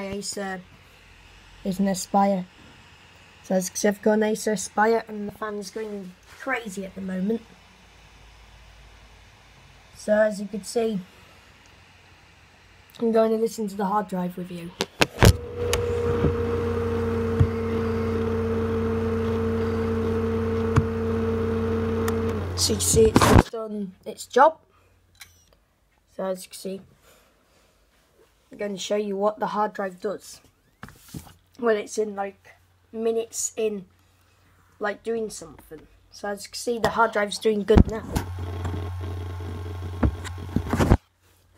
Acer uh, is an Aspire. So as because I've got an Acer Aspire and the fan's going crazy at the moment. So as you can see, I'm going to listen to the hard drive you. So you can see it's done its job. So as you can see, I'm going to show you what the hard drive does when it's in like minutes in like doing something. So as you can see the hard drive's doing good now.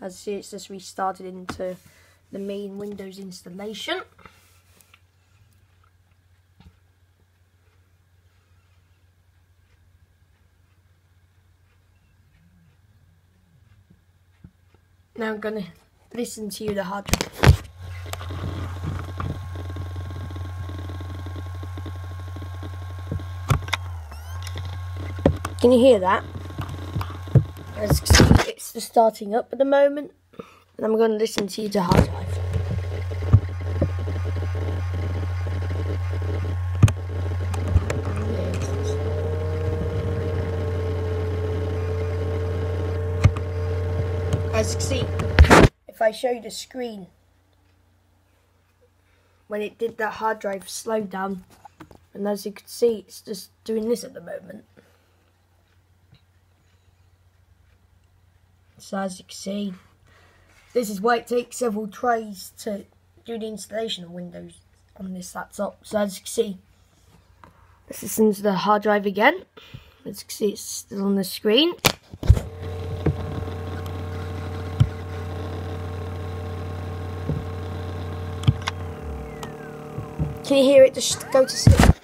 As you see it's just restarted into the main Windows installation. Now I'm gonna listen to you the hard drive. Can you hear that? It's just starting up at the moment. And I'm going to listen to you the hard drive. As you can see, if I show you the screen, when it did that hard drive slow down, and as you can see, it's just doing this at the moment. So as you can see, this is why it takes several tries to do the installation of Windows on this laptop. So as you can see, this is listen to the hard drive again. As you can see, it's still on the screen. Can you hear it just go to sleep?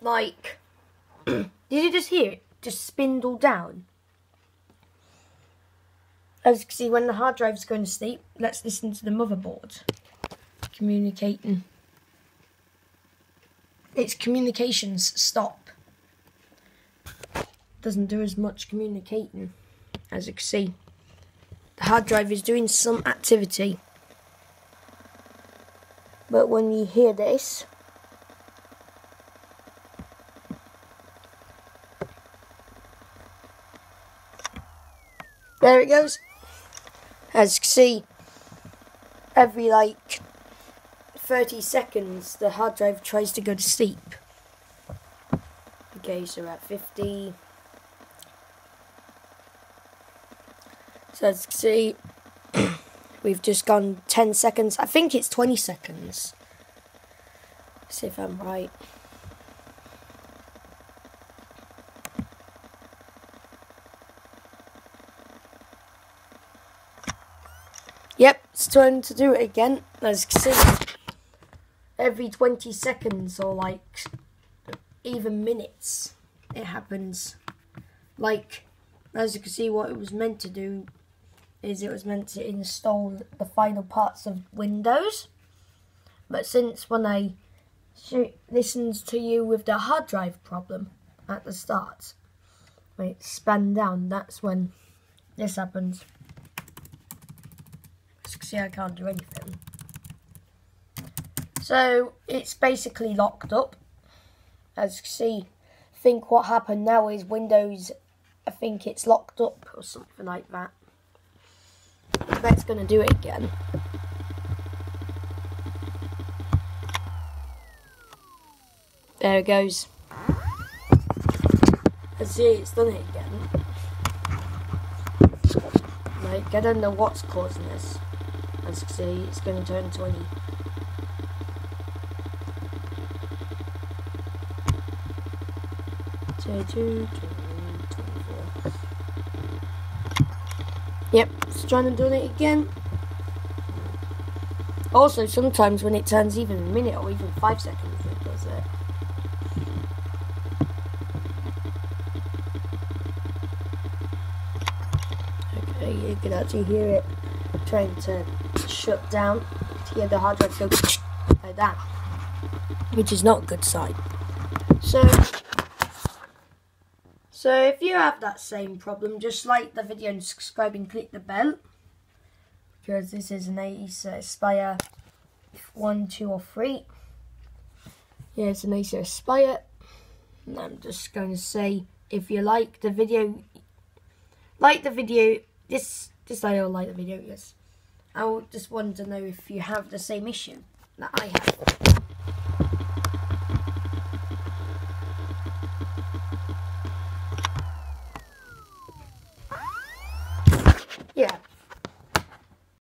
Like, did you just hear it just spindle down? As you can see, when the hard drive's going to sleep, let's listen to the motherboard communicating. Its communications stop. Doesn't do as much communicating, as you can see. The hard drive is doing some activity. But when you hear this, there it goes. As you can see, every like 30 seconds the hard drive tries to go to sleep. Okay, so we're at 50. So as you can see, we've just gone 10 seconds. I think it's 20 seconds. Let's see if I'm right. Yep, it's trying to do it again. As you can see, every 20 seconds or like even minutes, it happens. Like, as you can see, what it was meant to do is it was meant to install the final parts of Windows. But since when I listens to you with the hard drive problem at the start, when it spun down, that's when this happens. See, I can't do anything. So it's basically locked up. As you see, I think what happened now is Windows, I think it's locked up or something like that. That's going to do it again. There it goes. I see it's done it again. Like, I don't know what's causing this. As you can see, it's going to turn 20. Two, 24. Yep, trying to do it again. Also, sometimes when it turns even a minute or even five seconds, it does it. Okay, you can actually hear it trying to shut down to hear the hard drive go like that, which is not a good sign. So, so if you have that same problem, just like the video and subscribe and click the bell. because this is an Acer Aspire 1, 2 or 3. Yeah, it's an Acer Aspire. And I'm just going to say, if you like the video, like the video, this, this I will like the video, yes. I just wanted to know if you have the same issue that I have.